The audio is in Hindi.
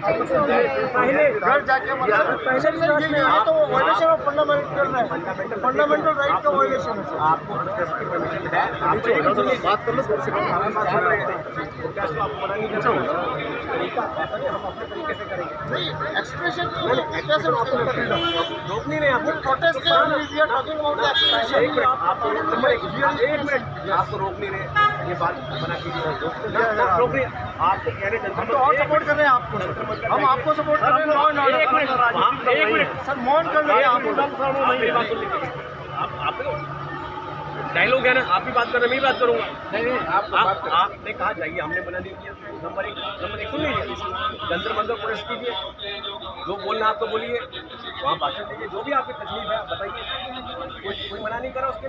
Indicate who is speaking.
Speaker 1: पहले घर जाके पहले भी है तो violation of fundamental right fundamental right का वायलेशन है।
Speaker 2: आपको आप बात कर लो कम कम हम बात कर रहे हैं। रहा है हम अपने तरीके से करेंगे
Speaker 1: नहीं। एक्सप्रेशन एक्सप्रेशन
Speaker 2: रोक नहीं रहे आपको
Speaker 1: प्रोटेस्ट के we are talking about the expression
Speaker 2: एक मिनट। आपको रोक नहीं रहे। ये बात मना कीजिए। रोक आपको कह रहे
Speaker 1: हम तो और सपोर्ट कर रहे हैं आपको हम आपको सपोर्ट कर रहे हैं।
Speaker 2: एक मिनट। एक मिनट।
Speaker 1: सर मौन कर रहे हैं आप
Speaker 2: डायलॉग है ना? आप भी बात कर रहे हैं मैं बात करूँगा। नहीं नहीं आप आप आपने कहा जाइए हमने मना नहीं नंबर एक नंबर एक सुन लीजिए। जंतर मंतर प्रोटेस्ट कीजिए। जो बोलना है आपको बोलिए। वहाँ भाषण दीजिए। जो भी आपकी तकलीफ़ है आप बताइए। कोई कोई मना नहीं करा उसके